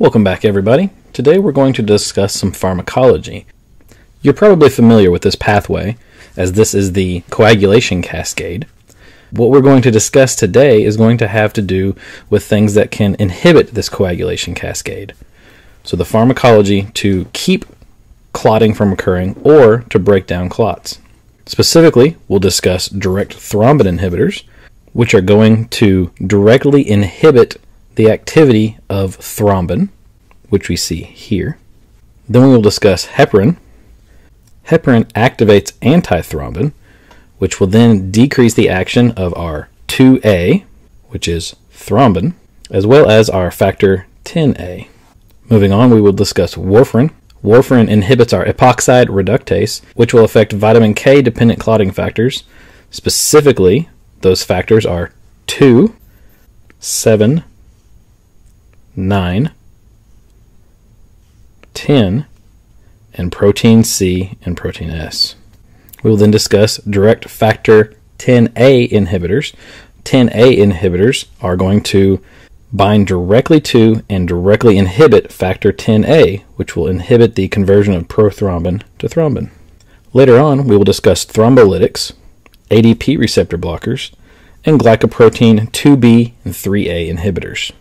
Welcome back, everybody. Today we're going to discuss some pharmacology. You're probably familiar with this pathway, as this is the coagulation cascade. What we're going to discuss today is going to have to do with things that can inhibit this coagulation cascade. So, the pharmacology to keep clotting from occurring or to break down clots. Specifically, we'll discuss direct thrombin inhibitors, which are going to directly inhibit the activity of thrombin, which we see here. Then we will discuss heparin. Heparin activates antithrombin, which will then decrease the action of our 2A, which is thrombin, as well as our factor 10A. Moving on, we will discuss warfarin. Warfarin inhibits our epoxide reductase, which will affect vitamin K dependent clotting factors. Specifically, those factors are 2, 7, 9, 10, and protein C and protein S. We will then discuss direct factor 10A inhibitors. 10A inhibitors are going to bind directly to and directly inhibit factor 10A, which will inhibit the conversion of prothrombin to thrombin. Later on, we will discuss thrombolytics, ADP receptor blockers, and glycoprotein 2B and 3A inhibitors.